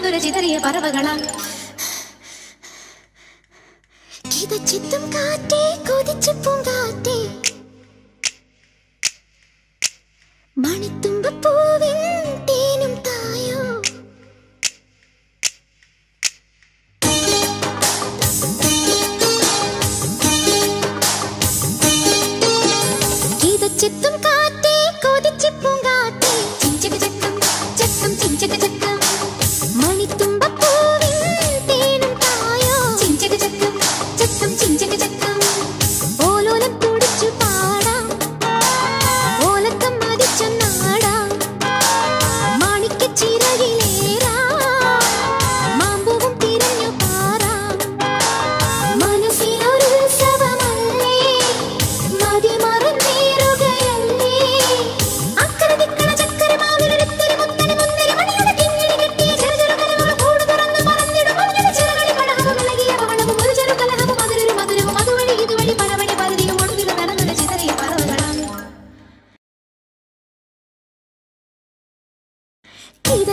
கருதுர சிதறிய பறவைகளால் கீத சித்தும் காற்றே கொதிச்சு பூங்காற்றே. மணித்தும்ப பூவின்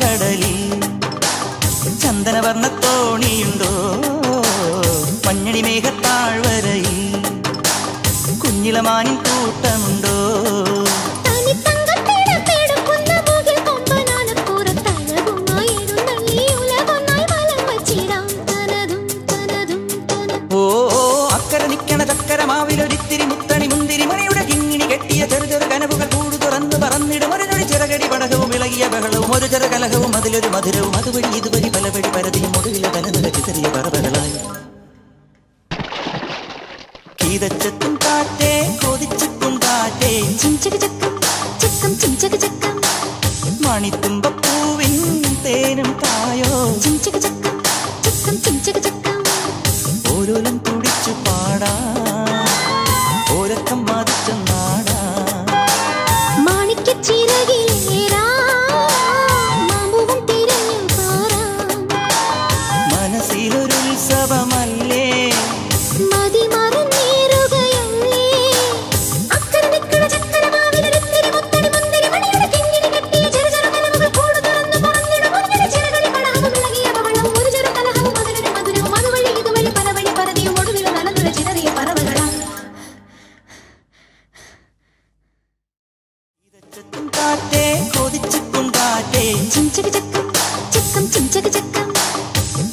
കടലിൽ ചന്ദനവർണ തോണിയുണ്ടോ മഞ്ഞണി മേഘത്താഴ്വരയിൽ കുഞ്ഞിളമാനിൻ കൂട്ടമുണ്ടോ? ചിറകടി പടകവും ഇളകിയ ബഹളവും ഒരു ചെറു കലഹവും അതിലൊരു മധുരവും. അതുവഴി ഇതുവഴി പലപടി പരതിയും ഒടുവിലെ തനനില ചെറിയ പറവകളായി. കീതച്ചത്തും കാറ്റേ കൊതിച്ചത്തും കാറ്റേ. ചിഞ്ചക ചക്കം ചക്കം ചിഞ്ചക തേനും തായോ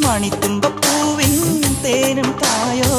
മണിത്തുമ്പൂവിൻ തേനും തായോ?